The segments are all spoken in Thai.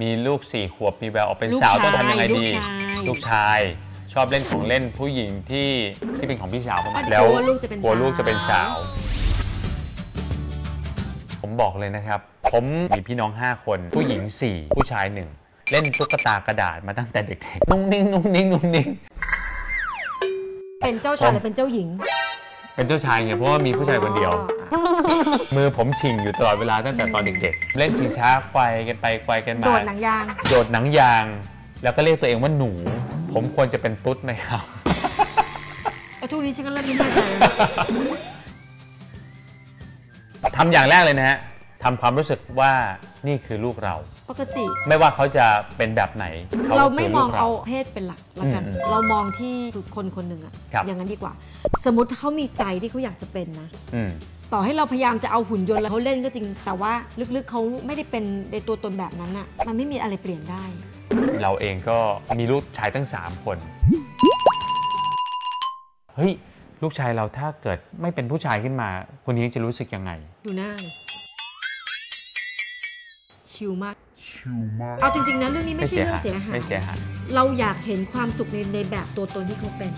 มีลูกสี่ขวบมีแววออกเป็นลูกสาวชายต้องทำยังไงลูกดีชายลูกชายชอบเล่นของเล่นผู้หญิงที่ที่เป็นของพี่สาวผมกลัวแล้วว่าลูกจะเป็นกลัวลูกสาวจะเป็นสาวผมบอกเลยนะครับ ผมมีพี่น้อง 5 คน ผู้หญิง 4 ผู้ชายหนึ่งเล่นตุ๊กตากระดาษมาตั้งแต่เด็กๆนุ่งนิ่งนุ่งนิ่งนุ่งนิ่ง เป็นเจ้าชายผมหรือเป็นเจ้าหญิงเป็นเจ้าชายไงเพราะว่ามีผู้ชายคนเดียว อ๋อมือผมชิงอยู่ตลอดเวลาตั้งแต่ตอนเด็กๆ เล่นชิงช้าไกวกันไปไกวกันมา โดดหนังยาง โดดหนังยาง แล้วก็เรียกตัวเองว่าหนู ผมควรจะเป็นตุ๊ดไหมครับ ไอ้ทุกนี้ฉันก็เริ่มไม่แน่ใจแล้ว ทำอย่างแรกเลยนะฮะ ทำความรู้สึกว่านี่คือลูกเรา ปกติ ไม่ว่าเขาจะเป็นแบบไหนขเราคือไม่มลูองก เอาเพศเป็นหลักละกัน อืมอืมเรามองที่คนคนหนึ่งอะครับ อย่างนั้นดีกว่า สมมติถ้าเขามีใจที่เขาอยากจะเป็นนะ อืม ต่อให้เราพยายามจะเอาหุ่นยนต์แล้วเขาเล่นก็จริง แต่ว่าลึกๆเขาไม่ได้เป็นในตัวตนแบบนั้นอะมันไม่มีอะไรเปลี่ยนได้ เราเองก็มีลูกชายตั้ง 3 คน เฮ้ย ลูกชายเราถ้าเกิดไม่เป็นผู้ชายขึ้นมา คนนี้จะรู้สึกยังไง ดูหน้าดิ ชิลมาก เอาจริงๆนะเรื่องนี้ไม่ไม่ใช่เสียเรื่อหางยเสียหาย ไม่เสียหาย เราอยากเห็นความสุขในในแบบตัวตนที่เขาเป็น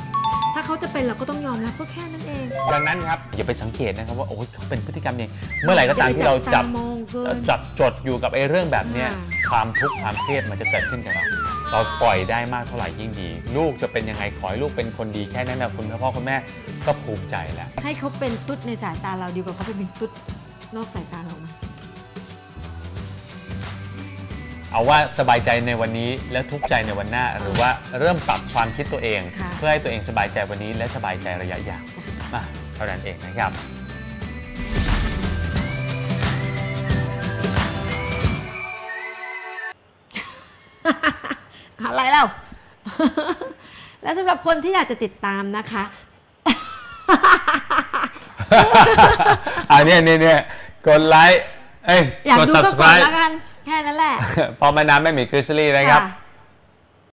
ถ้าเขาจะเป็นเราก็ต้องยอมรับก็แค่นั้นเอง ดังนั้นครับอย่าไปสังเกตนะครับว่าโอ้ยเขาเป็นพฤติกรรมอย่างเมื่อไหร่ก็ตามที่เราจับอย่ไปตมองเกิน จับจดอยู่กับไอ้เรื่องแบบเนี้ยอ่าความทุกข์ความเครียดมันจะเกิดขึ้นกับเราเราปล่อยได้มากเท่าไหร่ยิ่งดี ลูกจะเป็นยังไงขอให้ลูกเป็นคนดีแค่นั้นนะคุณพ่อคุณแม่ก็ภูมิใจแล้ว ให้เขาเป็นตุ๊ดในสายตาเราดีกว่าเขาเป็นตุ๊ดนอกสายตาเราไหม เอาว่าสบายใจในวันนี้และทุกข์ใจในวันหน้า หรือว่าเริ่มปรับความคิดตัวเอง ค่ะ เพื่อให้ตัวเองสบายใจวันนี้และสบายใจระยะยาวจ้ะอะเท่านั้นเองนะครับ อะไรเล่า แล้วสำหรับคนที่อยากจะติดตามนะคะ อันนี้เนี่ยเนี่ยกดไลค์เอ้ยอยากกดดูก็กด subscribe แล้วกัน แค่นั้นแหละ พอมานานไม่มีคริสลี่นะครับค่ะ